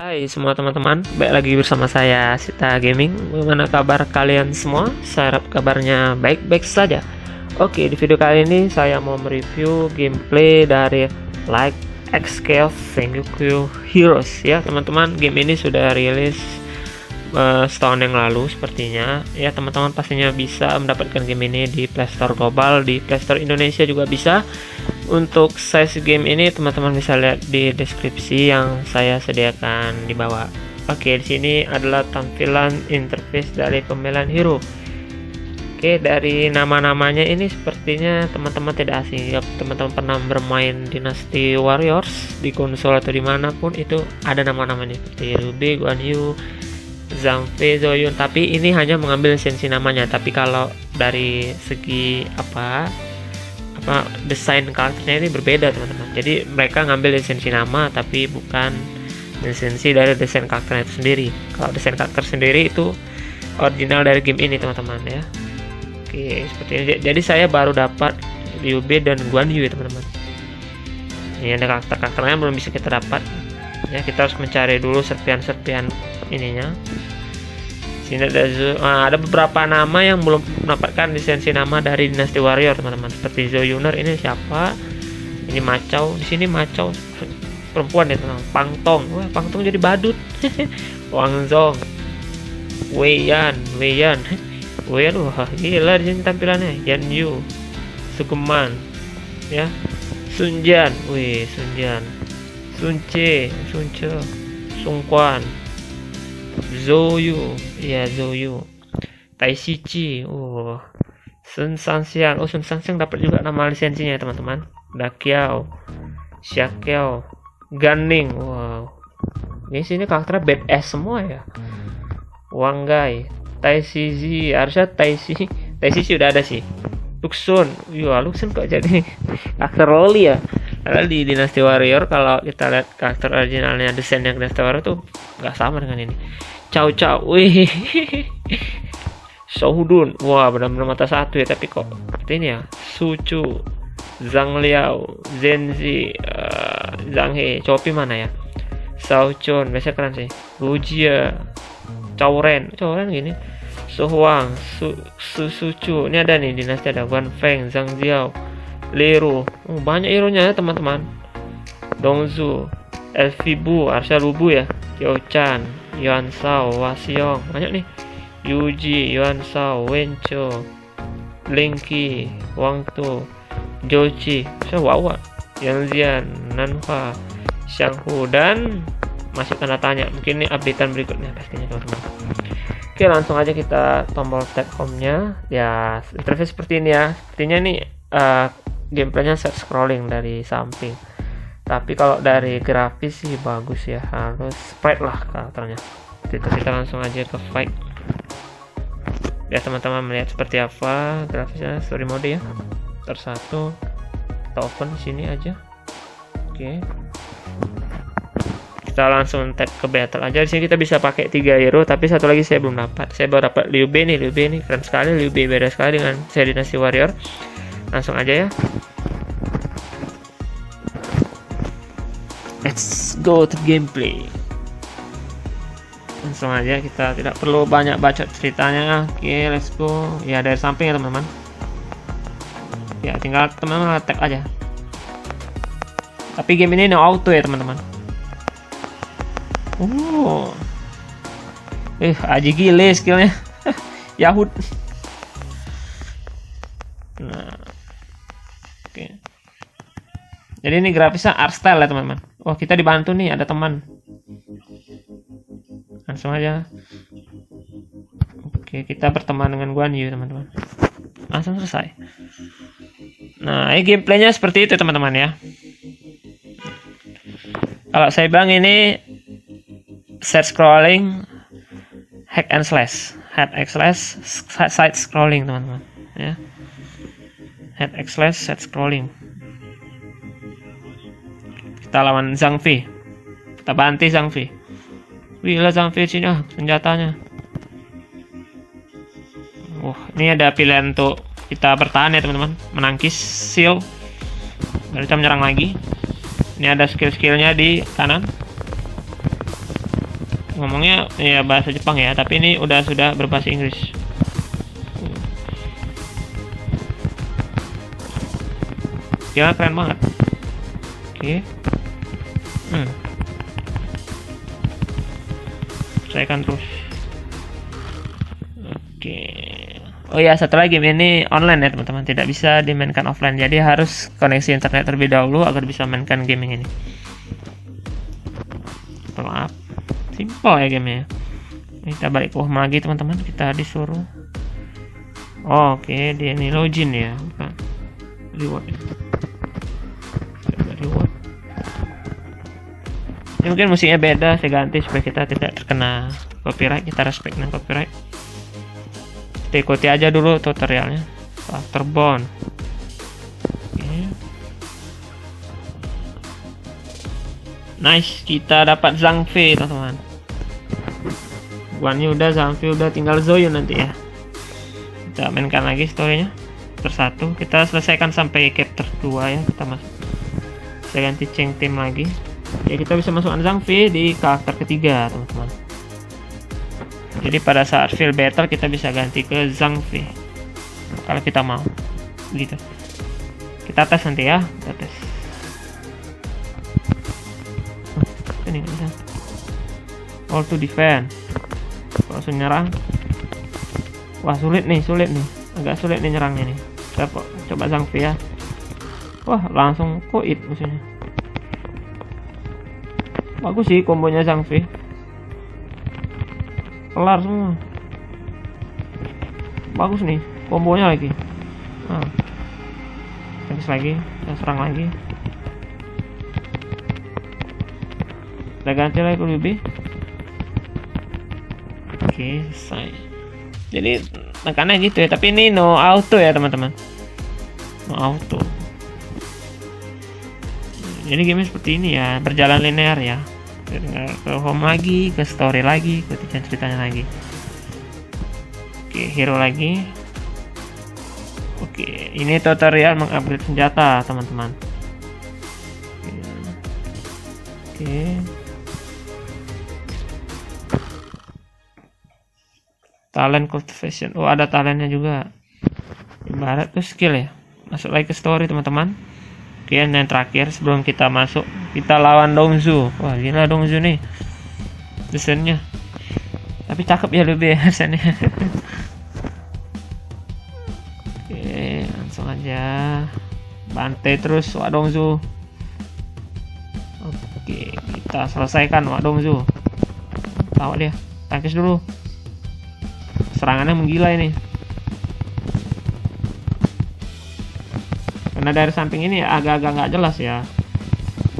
Hai semua teman-teman, baik lagi bersama saya Sita Gaming. Bagaimana kabar kalian semua? Saya harap kabarnya baik-baik saja. Oke, di video kali ini saya mau mereview gameplay dari Like X Chaos Sengoku Heroes ya teman-teman. Game ini sudah rilis uh, setahun yang lalu sepertinya. Ya teman-teman pastinya bisa mendapatkan game ini di Playstore Global, di Playstore Indonesia juga bisa untuk size game ini teman-teman bisa lihat di deskripsi yang saya sediakan di bawah. Oke, di sini adalah tampilan interface dari pemilihan hero. Oke, dari nama-namanya ini sepertinya teman-teman tidak asing. Ya, teman-teman pernah bermain Dynasty Warriors di konsol atau di mana pun itu ada nama-namanya seperti Ruby, Guan Yu, Zhang Fei, Zoyun. Tapi ini hanya mengambil lisensi namanya. Tapi kalau dari segi apa apa desain karakternya ini berbeda teman-teman. Jadi mereka ngambil lisensi nama tapi bukan lisensi dari desain karakternya itu sendiri. Kalau desain karakter sendiri itu original dari game ini teman-teman ya. Oke seperti ini. Jadi saya baru dapat Liu Bei dan Guan Yu ya teman-teman. Ini ada karakter-karakternya belum bisa kita dapat. Ya kita harus mencari dulu serpian-serpian ininya sini ada nah, ada beberapa nama yang belum mendapatkan lisensi nama dari Dynasty Warrior teman-teman. Seperti Zoyuner ini siapa? Ini Macau. Di sini Macau perempuan ya teman Pangtong wah Pangtong jadi badut. Wang Zong. Wei Yan Wei Yan. Wei Yan wah gila di sini tampilannya. Yan Yu. Sukuman. Ya. Sunjan wih Sunjan Sunce Sunce Sungkwan Zoyu. Ya Zoyu. Tai Shichi oh Sun Sanxiang. Oh Sun Sanxiang dapat juga nama lisensinya teman-teman. Dakiao. Xiakiao Ganning. Wow. Ini sini karakternya badass semua ya? Wanggai. Tai Shizi. Harusnya Tai Shi Tai Shi udah ada sih. Luxun, iya Luxun kok jadi karakter loli ya? Karena di Dynasty Warrior kalau kita lihat karakter originalnya desain yang Dynasty Warrior tuh nggak sama dengan ini Chow Chow wih. Sohudun. Wah benar-benar mata satu ya tapi kok seperti ini ya? Sucu Zhang Liao Zenzi uh, Zhang He. Chopi mana ya? Sao Chun. Biasa keren sih. Wujia Chow Ren. Chow Ren gini. Su Huang Su, Su Sucu. Ini ada nih dinasti ada. Guan Feng Zhang Jiao Leru oh, banyak hero nya ya teman-teman. Dongzu Elfibu Arsha Lubu ya. Yo Chan Yuan Sao Wasiong banyak nih Yuji Yuan Sao Wencho Linky Wangtu Joji Wawa Yanzian Nanfa Xianghu dan masih tanda tanya. Mungkin ini updatean berikutnya pastinya teman-teman. Oke langsung aja kita tombol tab home nya ya interface seperti ini ya. Sepertinya nih uh, gameplaynya set scrolling dari samping tapi kalau dari grafis sih bagus ya harus sprite lah karakternya. Kita kita langsung aja ke fight ya teman-teman melihat seperti apa grafisnya story mode ya. Tersatu kita open sini aja. Oke. Kita langsung tag ke battle aja. Di sini kita bisa pakai tiga hero tapi satu lagi saya belum dapat. Saya baru dapat Liu Bei nih. Liu Bei nih keren sekali Liu Bei beda sekali dengan saya dinasti warrior. Langsung aja ya let's go to gameplay. Langsung aja kita tidak perlu banyak baca ceritanya. Oke okay, let's go. Ya dari samping ya teman-teman. Ya tinggal teman-teman tag aja. Tapi game ini no auto ya teman-teman. Oh. Eh aji gile skillnya. Yahud nah. Oke. Okay. jadi ini grafisnya art style ya teman-teman oh kita dibantu nih ada teman. Langsung aja. Oke kita berteman dengan Guan Yu teman-teman. Langsung selesai. Nah ini gameplaynya seperti itu teman-teman ya. Kalau saya bilang ini set scrolling hack and slash. Hack and slash side scrolling teman-teman ya. Hack and slash side scrolling kita lawan Zhang Fei. Kita banti Zhang Fei. Wih lah Zhang Fei sini ah senjatanya. Wah, ini ada pilihan untuk kita bertahan ya teman-teman. Menangkis seal. Lalu kita menyerang lagi. Ini ada skill-skillnya di kanan. Ngomongnya ya bahasa Jepang ya tapi ini udah sudah berbahasa Inggris. Ya keren banget. Oke hmm. saya akan terus. Oke. Oh ya satu lagi ini online ya teman-teman. Tidak bisa dimainkan offline. Jadi harus koneksi internet terlebih dahulu agar bisa mainkan gaming ini. Maaf. Simple ya gamenya. Kita balik ke home lagi teman-teman. Kita disuruh. Oh, oke. Okay. dia ini login ya bukan ini mungkin musiknya beda saya ganti supaya kita tidak terkena copyright kita respect dengan copyright. Kita ikuti aja dulu tutorialnya. Factor bond. Okay. nice kita dapat Zhangfei teman-teman. Buannya udah Zhangfei udah tinggal Zoyo nanti ya. Kita mainkan lagi storynya. Tersatu kita selesaikan sampai chapter 2 ya kita masuk. Saya ganti Cheng Tim lagi ya kita bisa masuk Zhang V di karakter ketiga teman-teman. Jadi pada saat feel battle kita bisa ganti ke Zhang V. Kalau kita mau. Gitu. Kita tes nanti ya. Kita tes. Ini bisa. All to defend. Langsung nyerang. Wah sulit nih sulit nih. Agak sulit nih nyerangnya nih. Saya coba Zhang V ya. Wah langsung koit musuhnya bagus sih kombonya Zhangfei kelar semua. Bagus nih kombonya lagi. Nah. lagi kita serang lagi. Kita ganti lagi ke lebih oke selesai. Jadi tekannya gitu ya. Tapi ini no auto ya teman-teman. No auto jadi game seperti ini ya berjalan linear ya. Ke home lagi ke story lagi ke ceritanya lagi. Oke hero lagi. Oke ini tutorial mengupgrade senjata teman-teman. Oke. Talent cultivation. Oh ada talentnya juga. Ibarat tuh skill ya. Masuk lagi ke story teman-teman Oke, yang terakhir sebelum kita masuk, kita lawan Dongzu. Wah, gila Dongzu nih. Desainnya. Tapi cakep ya lebih desainnya. Oke, langsung aja. Bantai terus Wak Dongzu. Oke, kita selesaikan Wak Dongzu. Tahu dia. Tangkis dulu. Serangannya menggila ini. Karena dari samping ini agak-agak nggak jelas ya.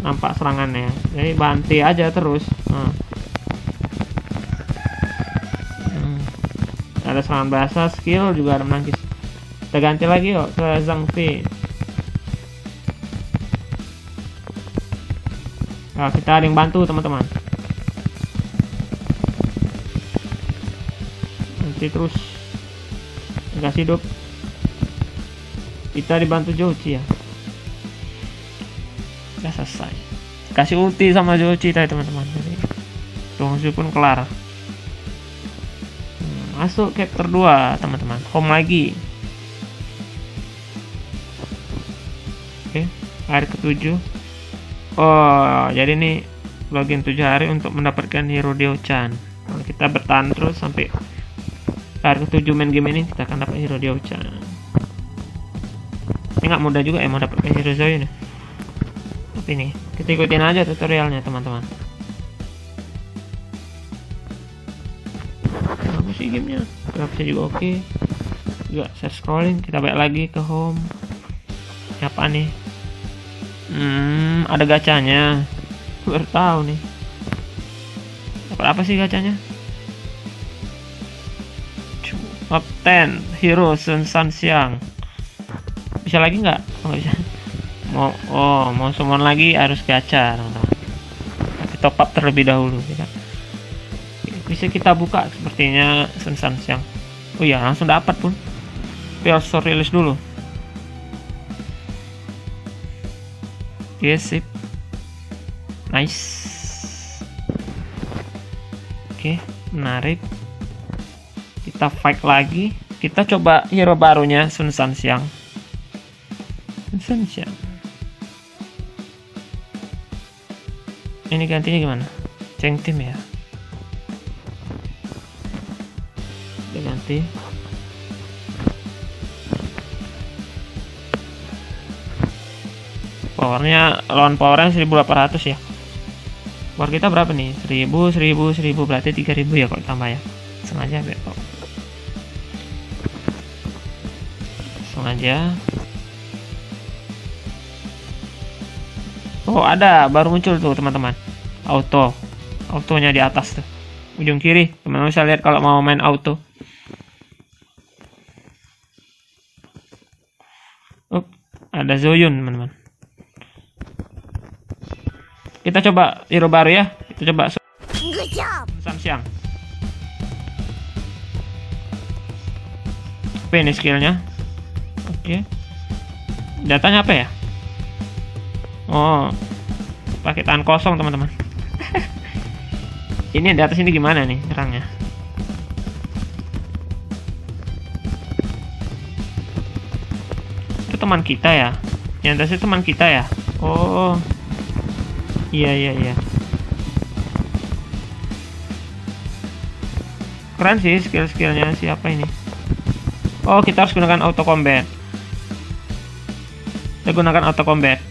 Nampak serangannya. Jadi banti aja terus. Nah. hmm. ada serangan basah skill juga ada menangkis. Kita ganti lagi yuk ke Zhang Fi. Nah, kita ada yang bantu teman-teman. Nanti terus. Kasih hidup kita dibantu Jochi ya. Ya selesai. Kasih ulti sama Jochi tadi teman-teman. Jadi Dongsu pun kelar. Hmm, masuk chapter 2 teman-teman. Home lagi. Oke hari ketujuh. Oh jadi ini login 7 hari untuk mendapatkan hero Dio-chan kalau kita bertahan terus sampai hari ketujuh main game ini kita akan dapat hero Dio-chan ini nggak mudah juga ya mau dapat hero Zoe nih tapi ini kita ikutin aja tutorialnya teman-teman. Bagus sih gamenya. Grafisnya juga oke. Okay. juga saya scrolling kita balik lagi ke home. Apa nih? Hmm ada gacanya. Baru nih. Dapat apa sih gacanya? Top 10 hero Sun San Siang bisa lagi nggak oh, nggak bisa mau oh mau summon lagi harus gacha tapi top up terlebih dahulu ya kan? bisa kita buka sepertinya sensan siang oh iya langsung dapat pun Pelso rilis dulu Oke sip Nice Oke, menarik. Kita fight lagi. Kita coba hero barunya Sun San Siang. San Siang. Ini gantinya gimana? Ceng tim ya. Kita ganti. Powernya lawan powernya 1800 ya. Power kita berapa nih? 1000, 1000, 1000 berarti 3000 ya kalau tambah ya. Sengaja ya. Sengaja. Oh ada, baru muncul tuh teman-teman. Auto, autonya di atas tuh, ujung kiri. Teman-teman bisa lihat kalau mau main auto. Oh, ada Zoyun teman-teman. Kita coba hero baru ya. Kita coba Samsiang. Apa ini skillnya? Oke. Datanya apa ya? Oh, pakai tangan kosong teman-teman. ini di atas ini gimana nih terangnya? Itu teman kita ya? Yang atas itu teman kita ya? Oh, iya iya iya. Keren sih skill-skillnya siapa ini? Oh, kita harus gunakan auto combat. Kita gunakan auto combat.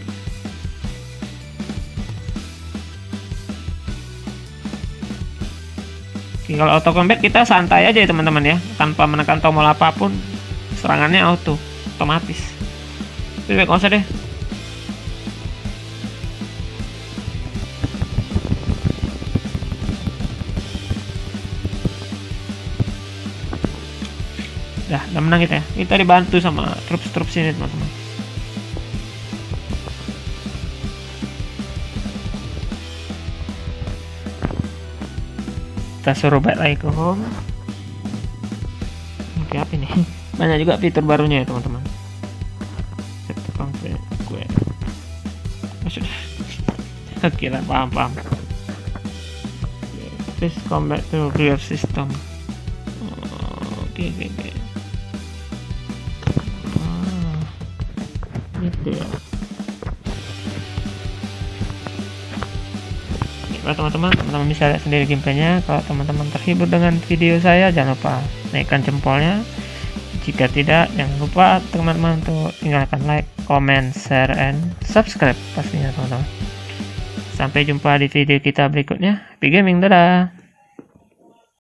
Kalau auto combat kita santai aja ya teman-teman ya, tanpa menekan tombol apa pun, serangannya auto, otomatis. Baik usah deh. Dah, udah menang kita ya. Kita dibantu sama troops-troops ini teman-teman. Kita suruh balik lagi ke home. Oke apa ini? Banyak juga fitur barunya ya teman-teman. Set config gue. Oke lah paham paham. Please come back to real system. Oke oke oke. Ah, gitu ya Oke teman-teman teman-teman bisa lihat sendiri gameplaynya. Kalau teman-teman terhibur dengan video saya jangan lupa naikkan jempolnya. Jika tidak jangan lupa teman-teman untuk tinggalkan like comment share and subscribe pastinya teman-teman. Sampai jumpa di video kita berikutnya. Happy gaming dadah